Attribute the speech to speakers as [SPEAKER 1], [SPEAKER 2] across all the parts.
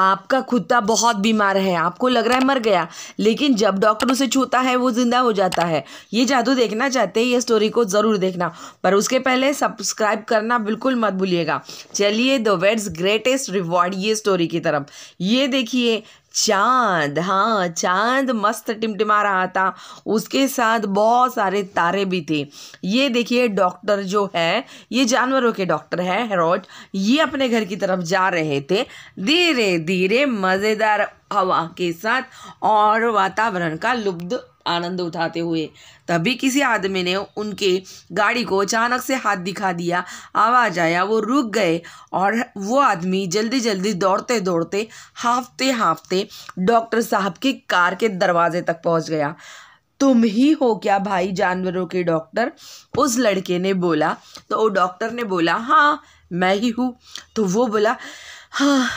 [SPEAKER 1] आपका कुत्ता बहुत बीमार है, आपको लग रहा है मर गया, लेकिन जब डॉक्टर उसे छूता है, वो ज़िंदा हो जाता है। ये जादू देखना चाहते हैं, ये स्टोरी को ज़रूर देखना, पर उसके पहले सब्सक्राइब करना बिल्कुल मत भूलिएगा। चलिए द वेड्स ग्रेटेस्ट रिवॉर्ड ये स्टोरी की तरफ़। ये देखिए चाँद हाँ चाँद मस्त टिमटिमा रहा था। उसके साथ बहुत सारे तारे भी थे। ये देखिए, डॉक्टर जो है, ये जानवरों के डॉक्टर है हेरोड ये अपने घर की तरफ़ जा रहे थे। धीरे धीरे मज़ेदार हवा के साथ और वातावरण का लुब्ध आनंद उठाते हुए। तभी किसी आदमी ने उनके गाड़ी को अचानक से हाथ दिखा दिया। आवाज़ आया, वो रुक गए और वो आदमी जल्दी जल्दी दौड़ते दौड़ते हाफते हाफते डॉक्टर साहब की कार के दरवाजे तक पहुँच गया। तुम ही हो क्या भाई जानवरों के डॉक्टर? उस लड़के ने बोला। तो वो डॉक्टर ने बोला हाँ मैं ही हूँ। तो वो बोला हाँ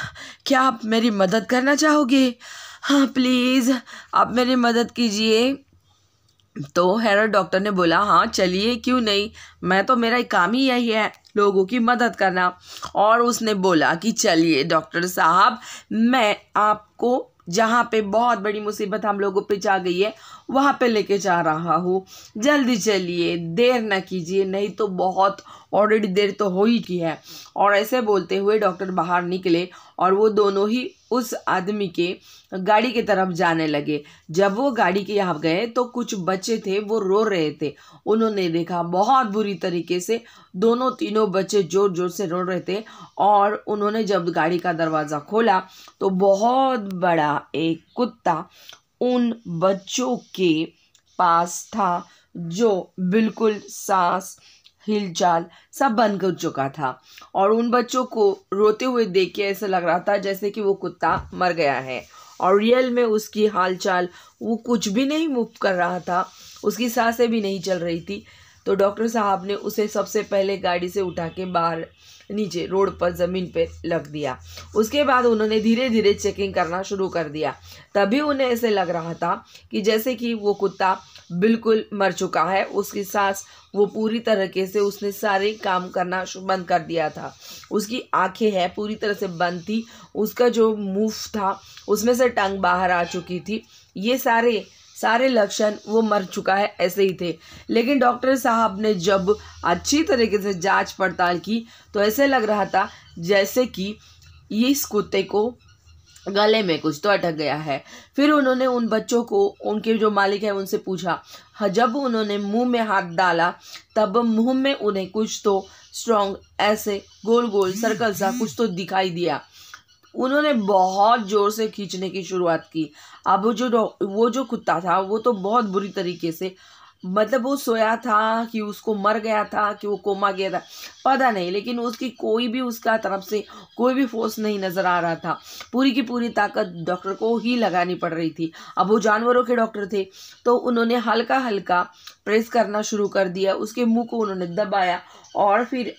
[SPEAKER 1] क्या आप मेरी मदद करना चाहोगे? हाँ प्लीज़ आप मेरी मदद कीजिए। तो हेरा डॉक्टर ने बोला हाँ चलिए, क्यों नहीं? मैं तो मेरा काम ही यही है, लोगों की मदद करना। और उसने बोला कि, चलिए डॉक्टर साहब, मैं आपको, जहाँ पे बहुत बड़ी मुसीबत हम लोगों पे जा गई है, वहाँ पे लेके जा रहा हूँ। जल्दी चलिए, देर ना कीजिए, नहीं तो बहुत ऑलरेडी देर तो हो ही की है। और ऐसे बोलते हुए डॉक्टर बाहर निकले, और वो दोनों ही उस आदमी के गाड़ी की तरफ़ जाने लगे। जब वो गाड़ी के यहाँ गए तो कुछ बच्चे थे, वो रो रहे थे। उन्होंने देखा, बहुत बुरी तरीके से दोनों तीनों बच्चे ज़ोर ज़ोर से रो रहे थे और उन्होंने जब गाड़ी का दरवाज़ा खोला तो बहुत बड़ा एक कुत्ता उन बच्चों के पास था, जो बिल्कुल सांस हिलचाल सब बंद कर चुका था। और उन बच्चों को रोते हुए देख के ऐसा लग रहा था जैसे कि वो कुत्ता मर गया है। और रियल में उसकी हालचाल, वो कुछ भी नहीं मूव कर रहा था, उसकी साँसें भी नहीं चल रही थी। तो डॉक्टर साहब ने उसे सबसे पहले गाड़ी से उठा के बाहर, नीचे रोड पर ज़मीन पर लग दिया। उसके बाद उन्होंने धीरे धीरे चेकिंग करना शुरू कर दिया। तभी उन्हें ऐसे लग रहा था कि जैसे कि वो कुत्ता बिल्कुल मर चुका है, उसकी सांस वो पूरी तरीके से उसने सारे काम करना बंद कर दिया था। उसकी आँखें हैं, पूरी तरह से बंद थी, उसका जो मुँह था, उसमें से टंग बाहर आ चुकी थी। ये सारे सारे लक्षण वो मर चुका है ऐसे ही थे। लेकिन डॉक्टर साहब ने जब अच्छी तरीके से जाँच पड़ताल की तो ऐसे लग रहा था जैसे कि इस कुत्ते को गले में कुछ तो अटक गया है। फिर उन्होंने उन बच्चों को उनके जो मालिक है उनसे पूछा हाँ, जब उन्होंने मुँह में हाथ डाला तब मुँह में उन्हें कुछ तो स्ट्रॉन्ग ऐसे गोल गोल सर्कल सा कुछ तो दिखाई दिया। उन्होंने बहुत ज़ोर से खींचने की शुरुआत की। अब जो वो जो कुत्ता था, वो तो बहुत बुरी तरीके से मतलब वो सोया था कि उसको मर गया था, कि वो कोमा गया था, पता नहीं, लेकिन उसकी कोई भी उसका तरफ़ से कोई भी फोर्स नहीं नज़र आ रहा था। पूरी की पूरी ताकत डॉक्टर को ही लगानी पड़ रही थी। अब वो जानवरों के डॉक्टर थे तो उन्होंने हल्का हल्का प्रेस करना शुरू कर दिया। उसके मुँह को उन्होंने दबाया और फिर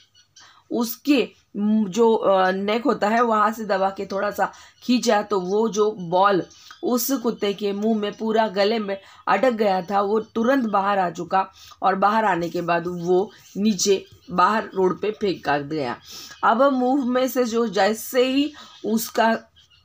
[SPEAKER 1] उसके जो नेक होता है, वहाँ से दबा के थोड़ा सा खींचा तो वो जो बॉल उस कुत्ते के मुँह में, पूरा गले में अटक गया था, वो तुरंत बाहर आ चुका और बाहर आने के बाद वो नीचे, बाहर रोड पे फेंक कर गया। अब मुँह में से जो, जैसे ही उसका,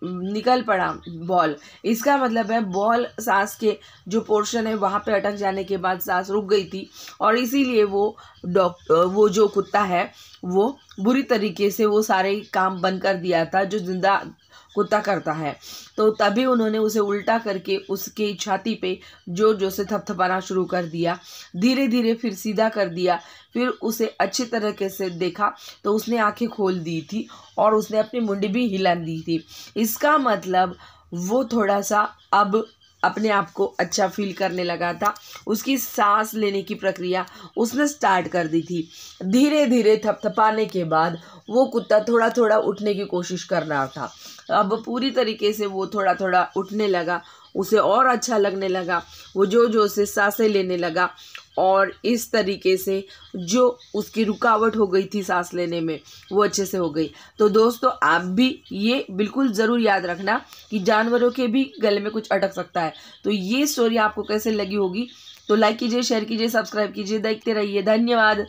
[SPEAKER 1] निकल पड़ा बॉल इसका मतलब है बॉल सांस के जो पोर्शन है, वहाँ पे अटक जाने के बाद सांस रुक गई थी और इसीलिए वो डॉक्टर वो जो कुत्ता है वो बुरी तरीके से वो सारे काम बंद कर दिया था जो ज़िंदा कुत्ता करता है। तो तभी उन्होंने उसे उल्टा करके उसके छाती पे ज़ोर ज़ोर से थपथपाना शुरू कर दिया। धीरे धीरे फिर सीधा कर दिया। फिर उसे अच्छी तरीके से देखा तो उसने आँखें खोल दी थी और उसने अपनी मुंडी भी हिला दी थी। इसका मतलब वो थोड़ा सा अब अपने आप को अच्छा फील करने लगा था। उसकी सांस लेने की प्रक्रिया उसने स्टार्ट कर दी थी। धीरे धीरे थपथपाने के बाद वो कुत्ता थोड़ा थोड़ा उठने की कोशिश कर रहा था। अब पूरी तरीके से वो थोड़ा थोड़ा उठने लगा उसे और अच्छा लगने लगा। वो जो जो से साँसें लेने लगा और इस तरीके से जो उसकी रुकावट हो गई थी सांस लेने में, वो अच्छे से हो गई। तो दोस्तों, आप भी ये बिल्कुल ज़रूर याद रखना कि जानवरों के भी गले में कुछ अटक सकता है। तो ये स्टोरी आपको कैसे लगी होगी? तो लाइक कीजिए शेयर कीजिए सब्सक्राइब कीजिए, देखते रहिए। धन्यवाद।